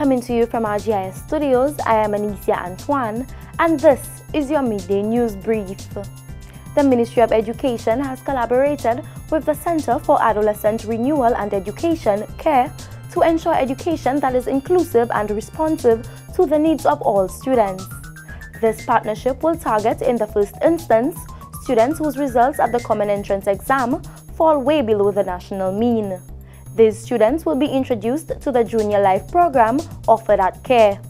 Coming to you from our GIS studios, I am Anicia Antoine, and this is your midday news brief. The Ministry of Education has collaborated with the Center for Adolescent Renewal and Education, CARE, to ensure education that is inclusive and responsive to the needs of all students. This partnership will target, in the first instance, students whose results at the Common Entrance Exam fall way below the national mean. These students will be introduced to the Junior Life program offered at CARE.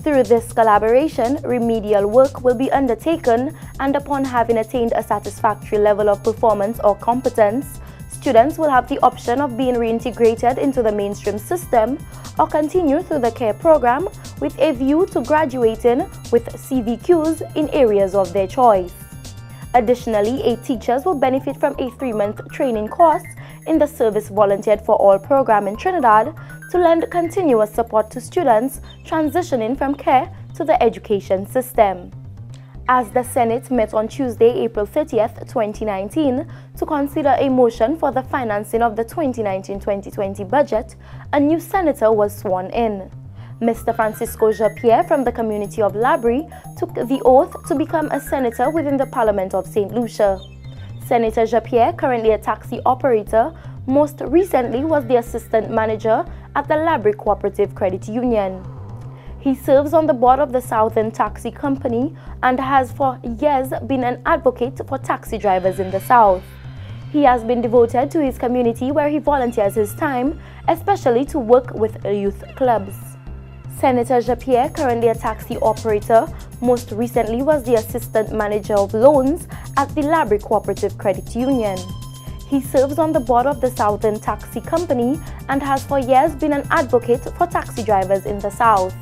Through this collaboration, remedial work will be undertaken and upon having attained a satisfactory level of performance or competence, students will have the option of being reintegrated into the mainstream system or continue through the CARE program with a view to graduating with CVQs in areas of their choice. Additionally, eight teachers will benefit from a three-month training course in the Service Volunteered for All program in Trinidad to lend continuous support to students transitioning from care to the education system. As the Senate met on Tuesday, April 30th, 2019, to consider a motion for the financing of the 2019-2020 budget, a new senator was sworn in. Mr. Francisco Jn Pierre from the community of Laborie took the oath to become a senator within the Parliament of St. Lucia. Senator Jn Pierre, currently a taxi operator, most recently was the assistant manager at the Laborie Cooperative Credit Union. He serves on the board of the Southern Taxi Company and has for years been an advocate for taxi drivers in the South. He has been devoted to his community where he volunteers his time, especially to work with youth clubs. Senator Jn Pierre, currently a taxi operator, most recently was the assistant manager of loans at the Laborie Cooperative Credit Union. He serves on the board of the Southern Taxi Company and has for years been an advocate for taxi drivers in the South.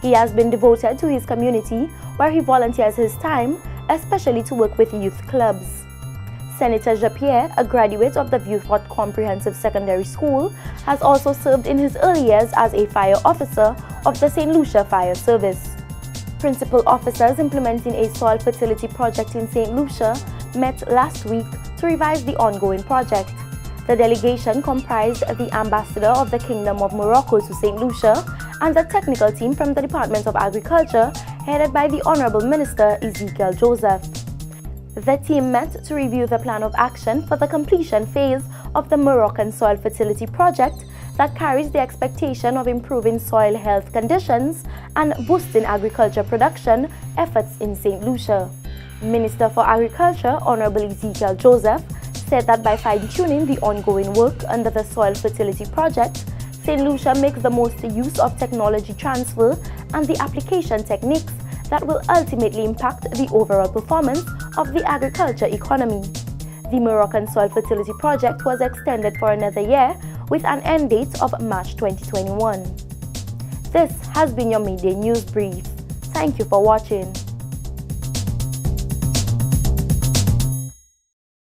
He has been devoted to his community where he volunteers his time, especially to work with youth clubs. Senator Jn Pierre, a graduate of the Vieux-Fort Comprehensive Secondary School, has also served in his early years as a fire officer of the St. Lucia Fire Service. Principal officers implementing a soil fertility project in St. Lucia met last week to revise the ongoing project. The delegation comprised the ambassador of the Kingdom of Morocco to St. Lucia and the technical team from the Department of Agriculture headed by the Honorable Minister Ezekiel Joseph. The team met to review the plan of action for the completion phase of the Moroccan Soil Fertility Project that carries the expectation of improving soil health conditions and boosting agriculture production efforts in St. Lucia. Minister for Agriculture, Honorable Ezekiel Joseph, said that by fine-tuning the ongoing work under the Soil Fertility Project, St. Lucia makes the most use of technology transfer and the application techniques that will ultimately impact the overall performance of the agriculture economy. The Moroccan Soil Fertility Project was extended for another year with an end date of March 2021. This has been your Midday News Brief. Thank you for watching.